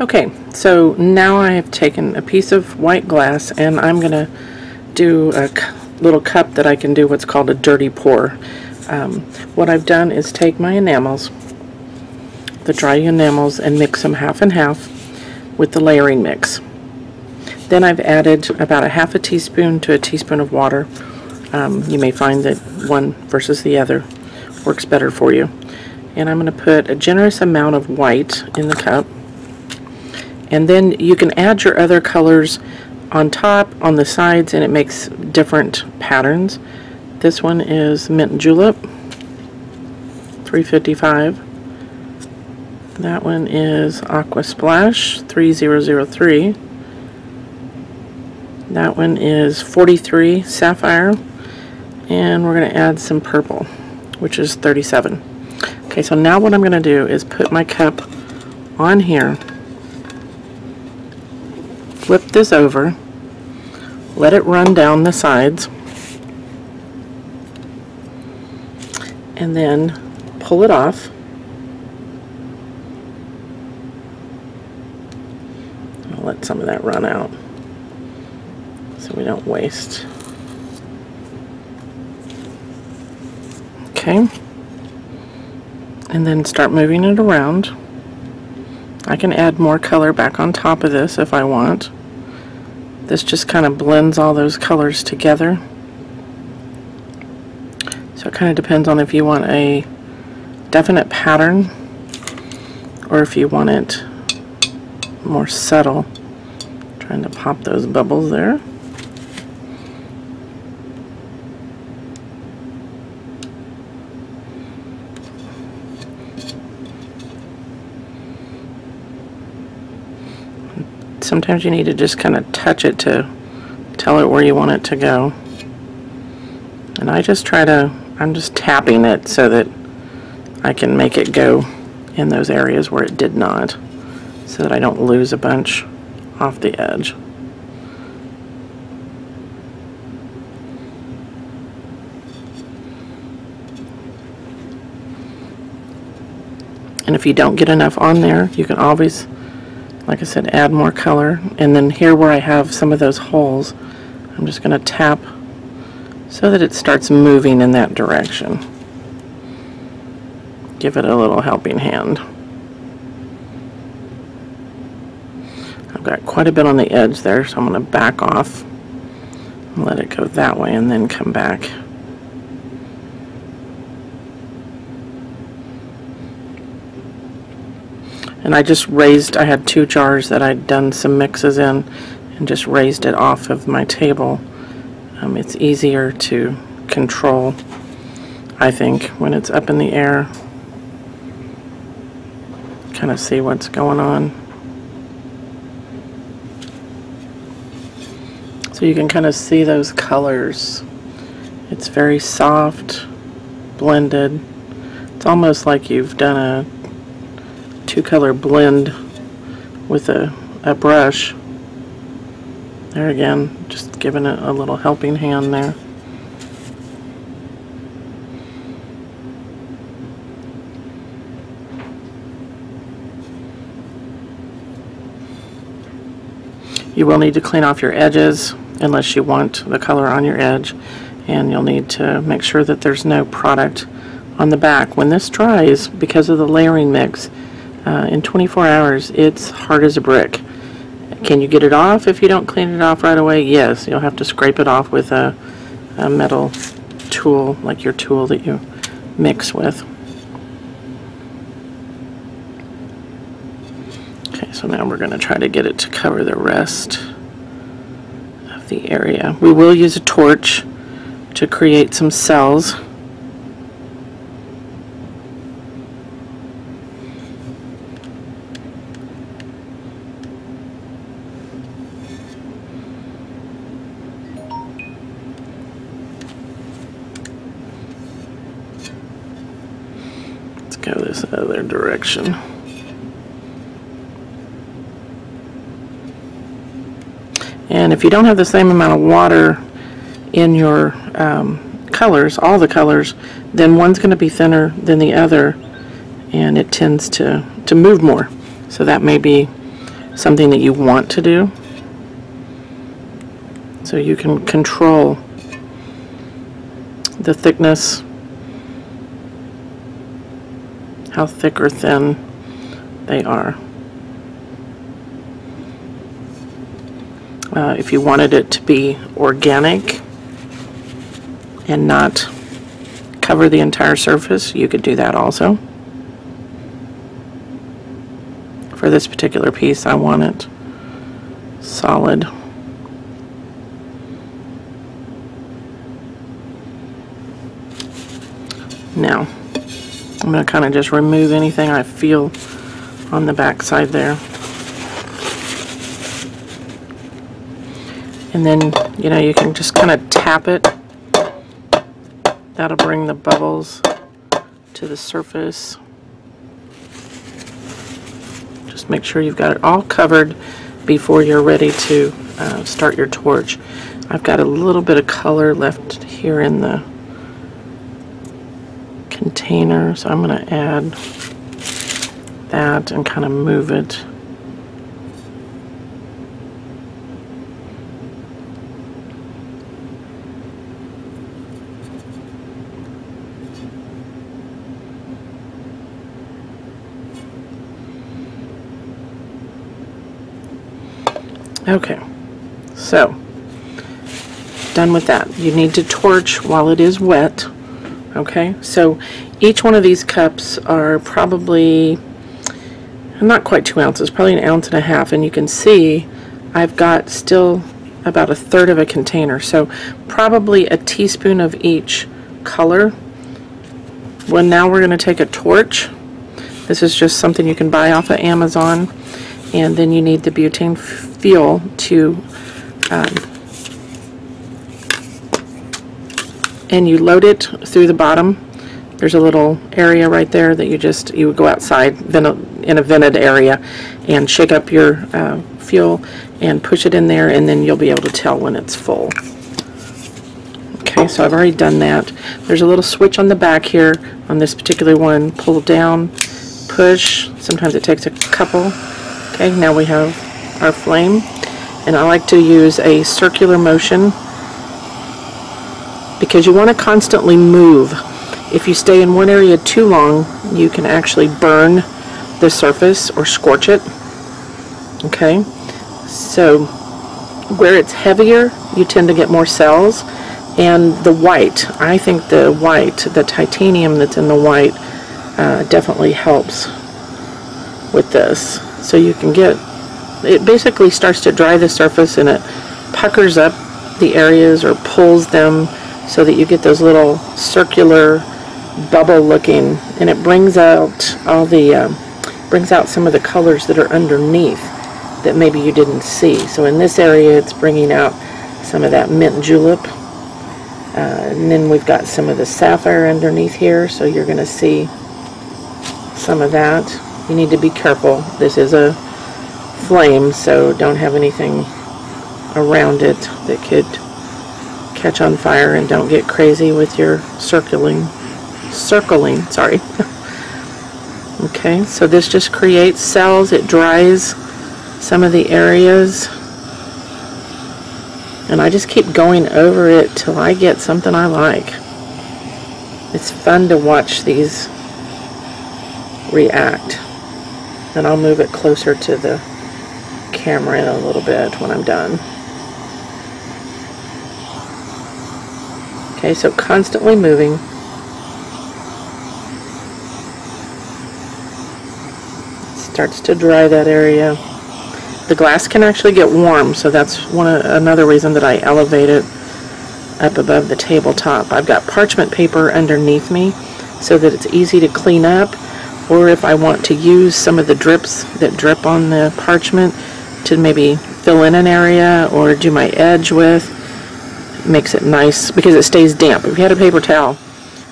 Okay, so now I have taken a piece of white glass and I'm going to do a little cup that I can do what's called a dirty pour. Um, what I've done is take my enamels, the dry enamels, and mix them half and half with the layering mix. Then I've added about a half a teaspoon to a teaspoon of water. Um, you may find that one versus the other works better for you. And I'm going to put a generous amount of white in the cup and then you can add your other colors on top, on the sides, and it makes different patterns. This one is Mint Julep, 355. That one is Aqua Splash, 3003. That one is 43 Sapphire. And we're going to add some purple, which is 37. Okay, so now what I'm going to do is put my cup on here flip this over, let it run down the sides, and then pull it off. I'll let some of that run out so we don't waste. Okay. And then start moving it around. I can add more color back on top of this if I want. This just kind of blends all those colors together. So it kind of depends on if you want a definite pattern or if you want it more subtle. Trying to pop those bubbles there. Sometimes you need to just kind of touch it to tell it where you want it to go. And I just try to, I'm just tapping it so that I can make it go in those areas where it did not so that I don't lose a bunch off the edge. And if you don't get enough on there, you can always like I said, add more color. And then here where I have some of those holes, I'm just going to tap so that it starts moving in that direction. Give it a little helping hand. I've got quite a bit on the edge there, so I'm going to back off let it go that way and then come back. And I just raised, I had two jars that I'd done some mixes in and just raised it off of my table. Um, it's easier to control, I think, when it's up in the air. Kind of see what's going on. So you can kind of see those colors. It's very soft, blended. It's almost like you've done a two color blend with a, a brush. There again, just giving it a little helping hand there. You will need to clean off your edges unless you want the color on your edge and you'll need to make sure that there's no product on the back. When this dries, because of the layering mix, uh, in 24 hours, it's hard as a brick. Can you get it off if you don't clean it off right away? Yes, you'll have to scrape it off with a, a metal tool, like your tool that you mix with. Okay, so now we're going to try to get it to cover the rest of the area. We will use a torch to create some cells. This other direction. And if you don't have the same amount of water in your um, colors, all the colors, then one's going to be thinner than the other and it tends to, to move more. So that may be something that you want to do. So you can control the thickness, how thick or thin they are. Uh, if you wanted it to be organic and not cover the entire surface, you could do that also. For this particular piece, I want it solid. Now, I'm going to kind of just remove anything I feel on the back side there. And then, you know, you can just kind of tap it. That'll bring the bubbles to the surface. Just make sure you've got it all covered before you're ready to uh, start your torch. I've got a little bit of color left here in the container, so I'm going to add that and kind of move it Okay, so done with that. You need to torch while it is wet. Okay, so each one of these cups are probably not quite two ounces, probably an ounce and a half, and you can see I've got still about a third of a container, so probably a teaspoon of each color. Well, now we're going to take a torch. This is just something you can buy off of Amazon, and then you need the butane fuel to um, and you load it through the bottom. There's a little area right there that you just you would go outside in a vented area and shake up your uh, fuel and push it in there and then you'll be able to tell when it's full. Okay so I've already done that. There's a little switch on the back here on this particular one. Pull down push. Sometimes it takes a couple. Okay now we have our flame. And I like to use a circular motion because you want to constantly move. If you stay in one area too long, you can actually burn the surface or scorch it. Okay, so where it's heavier, you tend to get more cells. And the white, I think the white, the titanium that's in the white, uh, definitely helps with this. So you can get it basically starts to dry the surface and it puckers up the areas or pulls them so that you get those little circular bubble looking and it brings out all the uh, brings out some of the colors that are underneath that maybe you didn't see. So in this area it's bringing out some of that mint julep. Uh, and then we've got some of the sapphire underneath here so you're going to see some of that. You need to be careful. This is a flame, so don't have anything around it that could catch on fire and don't get crazy with your circling, circling, sorry. okay, so this just creates cells, it dries some of the areas, and I just keep going over it till I get something I like. It's fun to watch these react. And I'll move it closer to the camera in a little bit when I'm done. Okay, so constantly moving. starts to dry that area. The glass can actually get warm, so that's one another reason that I elevate it up above the tabletop. I've got parchment paper underneath me so that it's easy to clean up or if I want to use some of the drips that drip on the parchment to maybe fill in an area or do my edge with. Makes it nice because it stays damp. If you had a paper towel,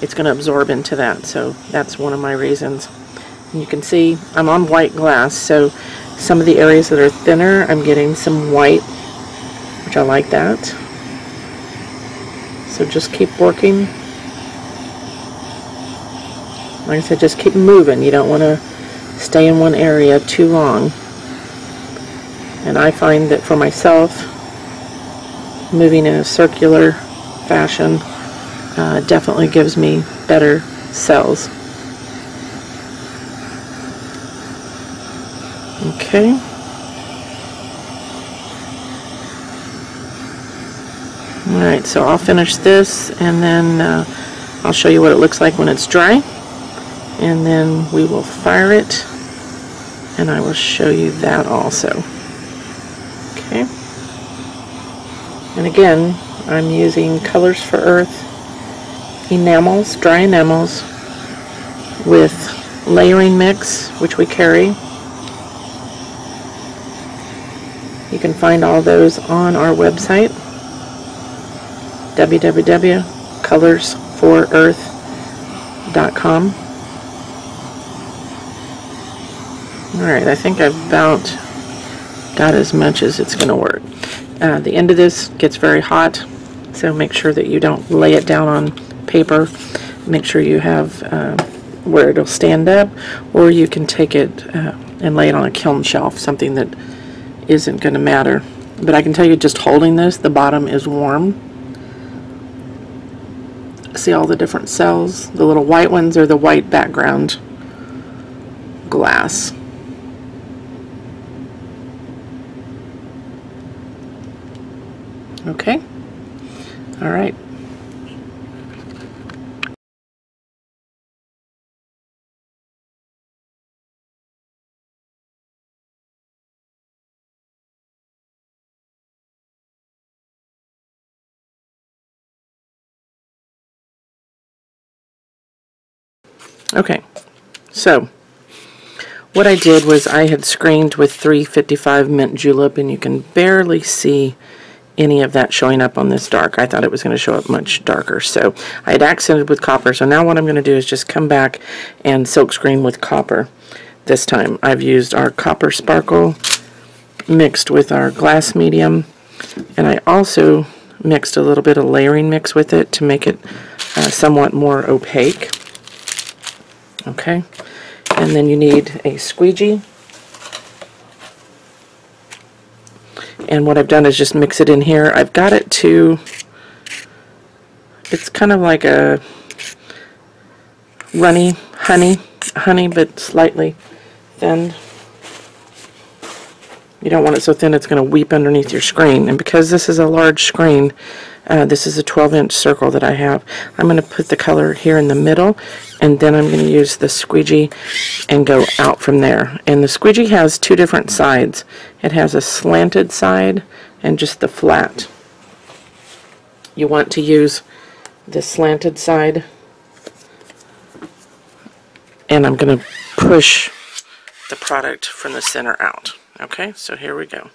it's going to absorb into that. So that's one of my reasons. And you can see I'm on white glass, so some of the areas that are thinner, I'm getting some white, which I like that. So just keep working. Like I said, just keep moving. You don't want to stay in one area too long. And I find that for myself, moving in a circular fashion uh, definitely gives me better cells. Okay. Alright, so I'll finish this and then uh, I'll show you what it looks like when it's dry. And then we will fire it and I will show you that also. Okay. And again, I'm using Colors for Earth enamels, dry enamels with layering mix, which we carry. You can find all those on our website, www.colorsforearth.com. Alright, I think I've about got as much as it's going to work. Uh, the end of this gets very hot, so make sure that you don't lay it down on paper. Make sure you have uh, where it'll stand up, or you can take it uh, and lay it on a kiln shelf, something that isn't going to matter. But I can tell you just holding this, the bottom is warm. See all the different cells? The little white ones are the white background glass. Okay. All right. Okay, so what I did was I had screened with 355 mint julep and you can barely see any of that showing up on this dark. I thought it was going to show up much darker. So I had accented with copper. So now what I'm going to do is just come back and silk screen with copper. This time I've used our copper sparkle mixed with our glass medium. And I also mixed a little bit of layering mix with it to make it uh, somewhat more opaque. Okay, and then you need a squeegee. And what I've done is just mix it in here. I've got it to, it's kind of like a runny honey, honey, but slightly thinned. You don't want it so thin it's going to weep underneath your screen. And because this is a large screen, uh, this is a 12 inch circle that I have. I'm going to put the color here in the middle and then I'm going to use the squeegee and go out from there. And the squeegee has two different sides. It has a slanted side and just the flat. You want to use the slanted side and I'm going to push the product from the center out. Okay, so here we go.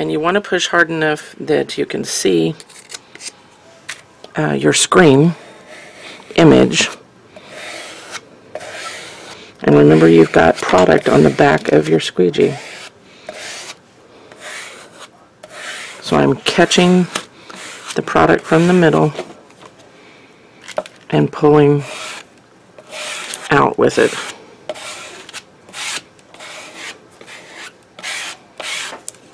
And you want to push hard enough that you can see uh, your screen image. And remember you've got product on the back of your squeegee. So I'm catching the product from the middle and pulling out with it.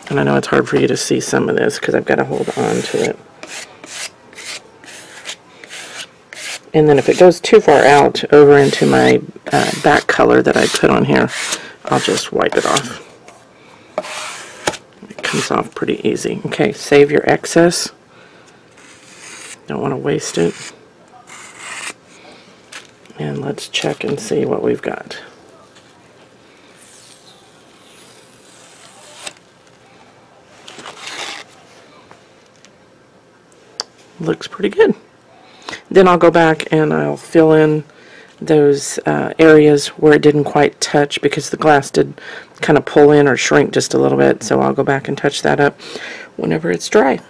And I know it's hard for you to see some of this because I've got to hold on to it. And then if it goes too far out over into my uh, back color that I put on here, I'll just wipe it off. It comes off pretty easy. Okay, save your excess. Don't want to waste it. And let's check and see what we've got. Looks pretty good. Then I'll go back and I'll fill in those uh, areas where it didn't quite touch because the glass did kind of pull in or shrink just a little bit. So I'll go back and touch that up whenever it's dry.